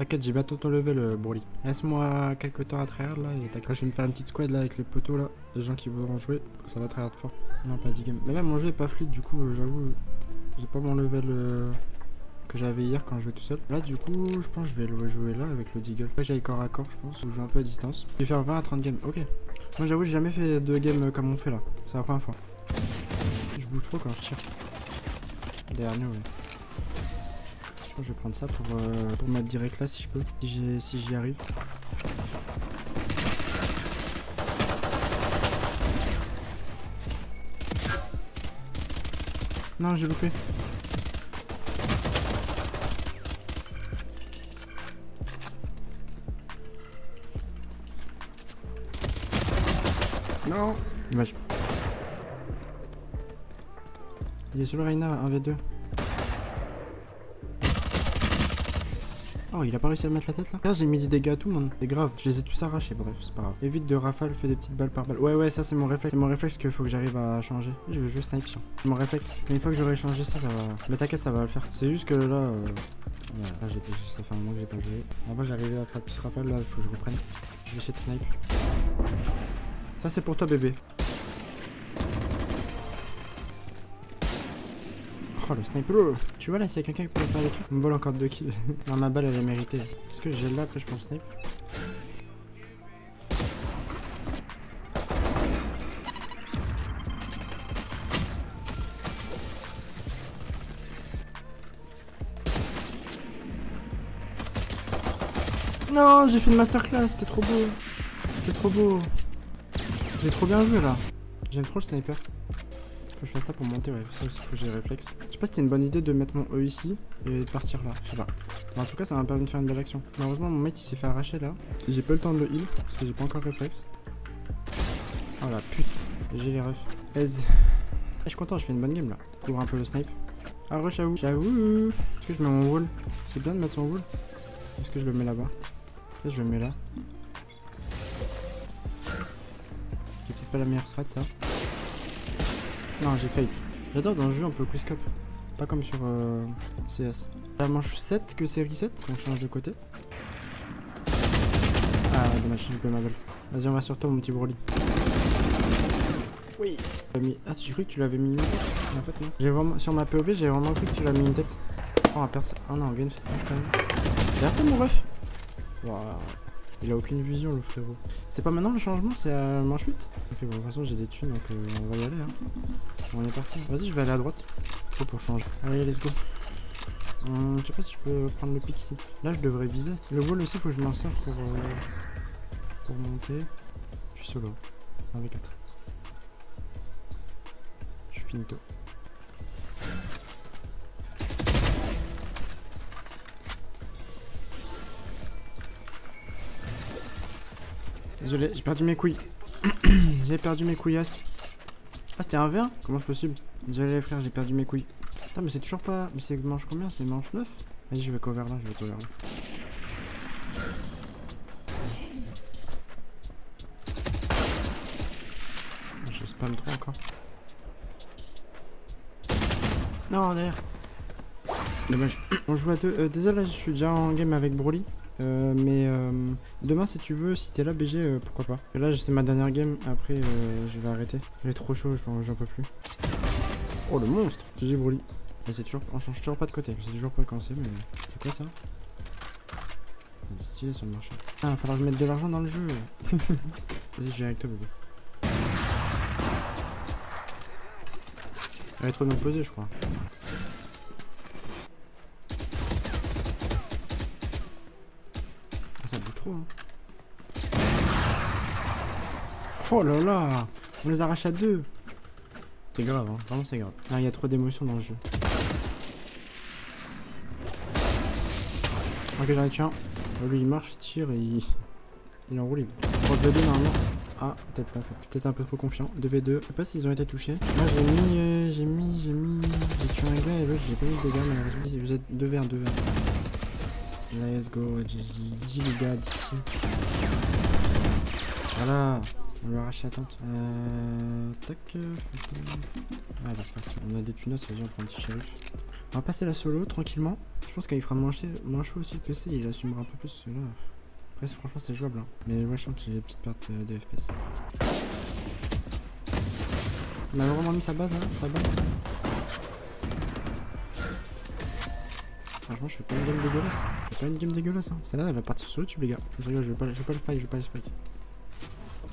T'inquiète, j'ai bientôt ton level, le Broly. Laisse-moi quelques temps à tryhard là et t'as je vais me faire une petite squad là avec les poteaux là. Les gens qui voudront jouer, ça va tryhard fort. Non, pas 10 games. Mais là, mon jeu est pas fluide, du coup, euh, j'avoue, j'ai pas mon level euh, que j'avais hier quand je jouais tout seul. Là, du coup, je pense que je vais le jouer là avec le Deagle. Là, j'aille corps à corps, je pense, ou je joue un peu à distance. Je vais faire 20 à 30 games, ok. Moi, j'avoue, j'ai jamais fait de games comme on fait là. C'est la première fois. Je bouge trop quand je tire. Dernier, ouais. Je pense que je vais prendre ça pour, euh, pour mettre direct là si je peux, si j'y arrive. Non, j'ai loupé. Non Image. Il est sur le Reina, 1v2. Oh, il a pas réussi à mettre la tête là J'ai mis des dégâts à tout monde. C'est grave. Je les ai tous arrachés. Bref, c'est pas grave. Évite de rafale, fais des petites balles par balle. Ouais, ouais, ça c'est mon réflexe. C'est mon réflexe qu'il faut que j'arrive à changer. Je veux juste snipe. C'est mon réflexe. Mais une fois que j'aurai changé ça, ça va. Mais t'inquiète, ça va le faire. C'est juste que là. Euh... là ça fait un moment que j'ai pas joué. Vrai, j'arrivais à faire plus rafale là. Il faut que je reprenne. Je vais essayer de snipe. Ça c'est pour toi, bébé. Oh le sniper. Tu vois là a quelqu'un qui peut faire des trucs On me vole encore deux kills. Non ma balle elle est méritée. Est-ce que j'ai là après je pense snipe Non j'ai fait une masterclass c'était trop beau. C'était trop beau. J'ai trop bien joué là. J'aime trop le sniper je fasse ça pour monter, ouais. Ça aussi, faut que j'ai réflexe. Je sais pas si c'était une bonne idée de mettre mon E ici et de partir là. Je sais pas. en tout cas, ça m'a permis de faire une belle action. Malheureusement, mon mate il s'est fait arracher là. J'ai pas le temps de le heal parce que j'ai pas encore le réflexe. Oh la pute. J'ai les refs. Aise. Eh, je suis content, je fais une bonne game là. Couvre un peu le snipe. Ah, rush à où? Est-ce que je mets mon wall C'est bien de mettre son wall Est-ce que je le mets là-bas? Est-ce que je le mets là C'est peut-être pas la meilleure strat ça. Non, j'ai failli. J'adore dans le jeu, on peut quickscope. Pas comme sur euh, CS. La manche 7 que série 7, on change de côté. Ah dommage, j'ai ma balle. Vas-y, on va sur toi, mon petit Broly. Oui. Ah, tu cru que tu l'avais mis une tête? En fait, non. J'ai vraiment... Sur ma POV, j'ai vraiment cru que tu l'avais mis une tête. Oh, on va perdre ça. Oh non, on gagne cette manche quand même. J'ai mon ref. Il a aucune vision le frérot. C'est pas maintenant le changement, c'est à manche 8 Ok bon de toute façon j'ai des thunes donc euh, on va y aller hein. On est parti. Vas-y je vais aller à droite. Faut pour changer. Allez let's go. Hum, je sais pas si je peux prendre le pic ici. Là je devrais viser. Le wall aussi faut que je m'en sers pour, euh, pour monter. Je suis solo. 1v4. Je suis finito. Désolé, j'ai perdu mes couilles. j'ai perdu mes couillasses. Ah, c'était un verre Comment c'est possible Désolé les frères, j'ai perdu mes couilles. Putain, mais c'est toujours pas... Mais c'est manche combien C'est manche 9 Vas-y, je vais cover là, je vais cover là. Je spam trop encore. Non, derrière. Dommage. On joue à deux. Euh, désolé, je suis déjà en game avec Broly. Euh, mais euh, demain, si tu veux, si t'es là, BG, euh, pourquoi pas. là, c'est ma dernière game. Après, je vais arrêter. Il est trop chaud, j'en peux plus. Oh, le monstre GG Broly. c'est toujours, on change toujours pas de côté. Je sais toujours pas quand c'est, mais c'est quoi ça? C'est stylé sur le marché. Ah, il va falloir que je mette de l'argent dans le jeu. Vas-y, je viens avec toi, bébé. Elle est trop bien posée, je crois. Oh là là On les arrache à deux C'est grave, hein. vraiment c'est grave. il y a trop d'émotions dans le jeu. Ok, j'en ai tué un. Lui il marche, il tire et il, il enroule. Il 2 normalement. Ah, peut-être pas en fait. Peut-être un peu trop confiant. 2v2. Je sais pas s'ils ont été touchés. Moi j'ai mis, euh, j'ai mis, j'ai mis. J'ai tué un gars et l'autre j'ai pas eu de dégâts malheureusement. Vous êtes 2v1, 2v1. Let's go, GG. les gars, Voilà, on lui arrache la tente. Euh, tac. Ah, bah, c'est parti. On a des tunas, vas-y, on prend un petit shérif. On va passer la solo tranquillement. Je pense qu'il fera moins, moins chaud aussi le PC, il assumera un peu plus. Là. Après, franchement, c'est jouable. hein. Mais ouais, je sens que j'ai des petites pertes euh, de FPS. Il m'a vraiment mis sa base là, sa base. Franchement, je fais pas une game dégueulasse. Je fais pas une game dégueulasse. Hein. Celle-là, elle va partir sur YouTube, les gars. Je rigole, je vais pas, je vais pas le spike, je vais pas le spike.